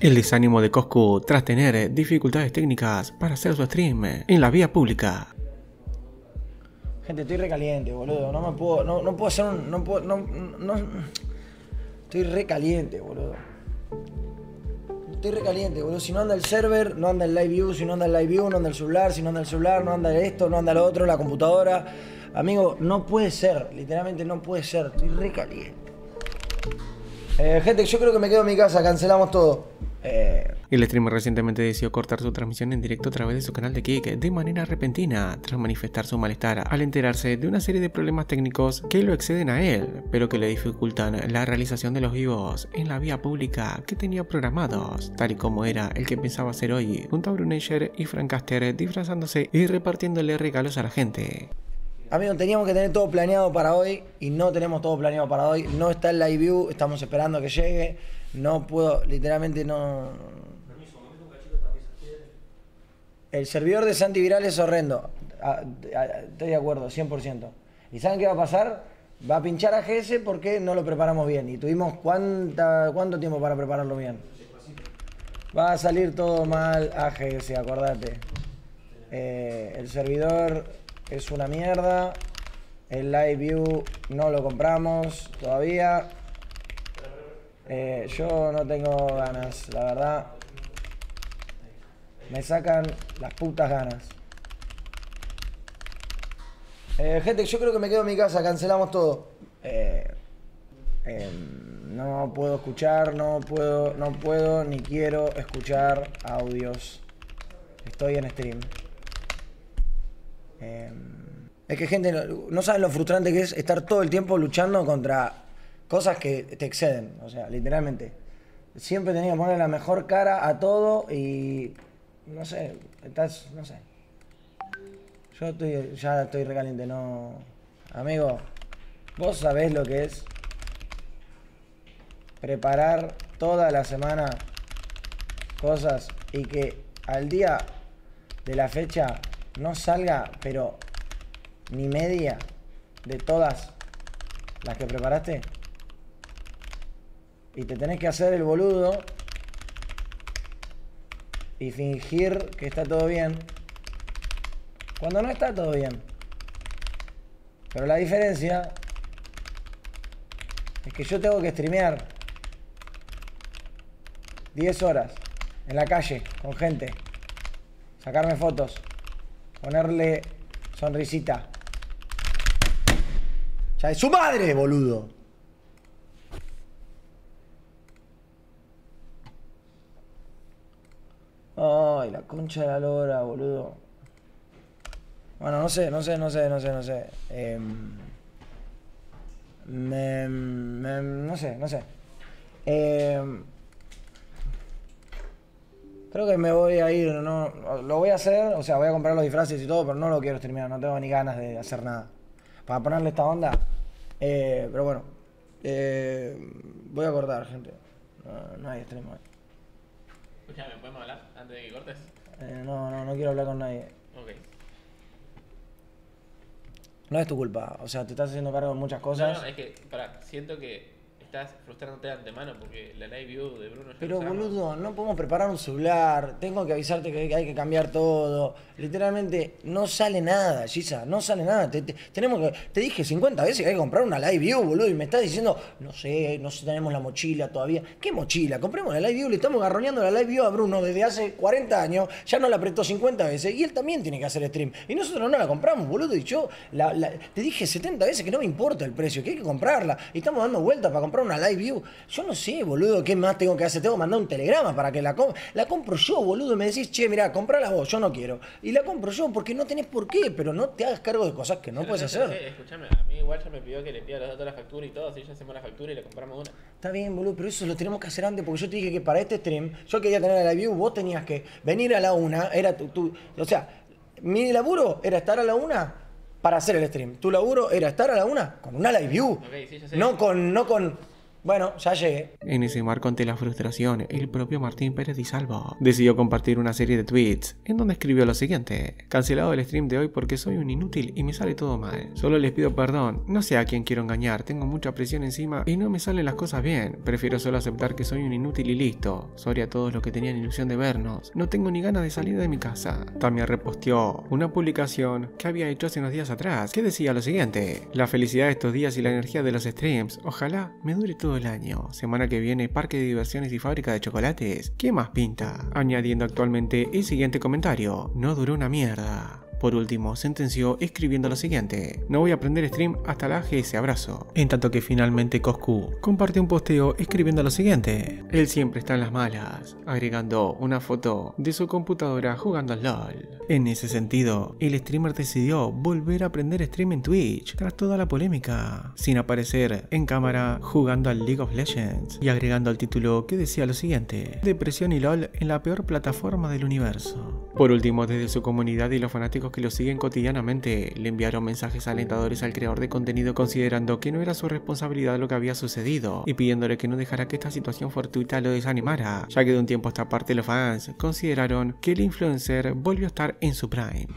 El desánimo de Coscu tras tener dificultades técnicas para hacer su stream en la vía pública. Gente, estoy recaliente, boludo. No me puedo. No, no puedo hacer un. No puedo. No, no, estoy recaliente, boludo. Estoy recaliente, boludo. Si no anda el server, no anda el live view. Si no anda el live view, no anda el celular. Si no anda el celular, no anda esto, no anda lo otro, la computadora. Amigo, no puede ser. Literalmente no puede ser. Estoy recaliente. Eh, gente, yo creo que me quedo en mi casa. Cancelamos todo. Eh, el streamer recientemente decidió cortar su transmisión en directo a través de su canal de Kick de manera repentina, tras manifestar su malestar al enterarse de una serie de problemas técnicos que lo exceden a él, pero que le dificultan la realización de los vivos en la vía pública que tenía programados, tal y como era el que pensaba hacer hoy, junto a Brunecher y Francaster disfrazándose y repartiéndole regalos a la gente. Amigo, teníamos que tener todo planeado para hoy y no tenemos todo planeado para hoy. No está el live view, estamos esperando que llegue. No puedo, literalmente no. El servidor de Santiviral es horrendo. Ah, ah, estoy de acuerdo, 100%. ¿Y saben qué va a pasar? Va a pinchar a GS porque no lo preparamos bien. Y tuvimos cuánta, cuánto tiempo para prepararlo bien. Va a salir todo mal a GS, acordate. Eh, el servidor es una mierda. El live view no lo compramos todavía. Eh, yo no tengo ganas, la verdad. Me sacan las putas ganas. Eh, gente, yo creo que me quedo en mi casa, cancelamos todo. Eh, em, no puedo escuchar, no puedo, no puedo ni quiero escuchar audios. Estoy en stream. Em, es que gente, no, no saben lo frustrante que es estar todo el tiempo luchando contra cosas que te exceden, o sea, literalmente. Siempre tenía que poner la mejor cara a todo y no sé, estás, no sé. Yo estoy, ya estoy recaliente, no. Amigo, vos sabés lo que es preparar toda la semana cosas y que al día de la fecha no salga, pero ni media de todas las que preparaste y te tenés que hacer el boludo y fingir que está todo bien cuando no está todo bien. Pero la diferencia es que yo tengo que streamear 10 horas en la calle con gente, sacarme fotos, ponerle sonrisita. Ya es su madre, boludo. Ay, la concha de la lora, boludo. Bueno, no sé, no sé, no sé, no sé, no sé. Em, no sé, no sé. Em, creo que me voy a ir, no, lo voy a hacer, o sea, voy a comprar los disfraces y todo, pero no lo quiero terminar, no tengo ni ganas de hacer nada. Para ponerle esta onda. Eh, pero bueno, eh, voy a cortar, gente. No, no hay extremo ahí. Escuchame, ¿podemos hablar antes de que cortes? Eh, no, no, no quiero hablar con nadie. Ok. No es tu culpa, o sea, te estás haciendo cargo de muchas cosas. No, no, es que, para, siento que estás frustrándote de antemano porque la live view de Bruno Pero boludo, no podemos preparar un celular, tengo que avisarte que hay que cambiar todo. Literalmente no sale nada, Gisa, no sale nada. Te, tenemos que, te dije 50 veces que hay que comprar una live view, boludo, y me estás diciendo, no sé, no sé, tenemos la mochila todavía. ¿Qué mochila? Compremos la live view, le estamos garroneando la live view a Bruno desde hace 40 años, ya no la apretó 50 veces y él también tiene que hacer stream. Y nosotros no la compramos, boludo, y yo te dije 70 veces que no me importa el precio, que hay que comprarla. Y estamos dando vueltas para comprar una live view. Yo no sé, boludo, ¿qué más tengo que hacer? Tengo que mandar un telegrama para que la compre. La compro yo, boludo, y me decís, che, mira, comprala vos, yo no quiero. Y la compro yo porque no tenés por qué, pero no te hagas cargo de cosas que no puedes hacer. escúchame, a mí igual ya me pidió que le pida los datos de la factura y todo, así ya hacemos la factura y le compramos una. Está bien, boludo, pero eso lo tenemos que hacer antes porque yo te dije que para este stream, yo quería tener la live view, vos tenías que venir a la una, era tu, o sea, mi laburo era estar a la una para hacer el stream. Tu laburo era estar a la una con una live view. no con, no con Bueno, ya llegué. En ese marco ante la frustración, el propio Martín Pérez Di Salvo decidió compartir una serie de tweets en donde escribió lo siguiente: Cancelado el stream de hoy porque soy un inútil y me sale todo mal. Solo les pido perdón, no sé a quién quiero engañar, tengo mucha presión encima y no me salen las cosas bien. Prefiero solo aceptar que soy un inútil y listo. Sorry a todos los que tenían ilusión de vernos. No tengo ni ganas de salir de mi casa. También reposteó una publicación que había hecho hace unos días atrás que decía lo siguiente: La felicidad de estos días y la energía de los streams, ojalá me dure todo el año. Semana que viene, parque de diversiones y fábrica de chocolates. ¿Qué más pinta? Añadiendo actualmente el siguiente comentario. No duró una mierda. Por último, sentenció escribiendo lo siguiente: No voy a aprender stream hasta la GS abrazo. En tanto que finalmente Coscu comparte un posteo escribiendo lo siguiente: Él siempre está en las malas, agregando una foto de su computadora jugando al LOL. En ese sentido, el streamer decidió volver a aprender stream en Twitch tras toda la polémica, sin aparecer en cámara jugando al League of Legends y agregando al título que decía lo siguiente: Depresión y LOL en la peor plataforma del universo. Por último, desde su comunidad y los que lo siguen cotidianamente le enviaron mensajes alentadores al creador de contenido considerando que no era su responsabilidad lo que había sucedido y pidiéndole que no dejara que esta situación fortuita lo desanimara, ya que de un tiempo a esta parte los fans consideraron que el influencer volvió a estar en su prime.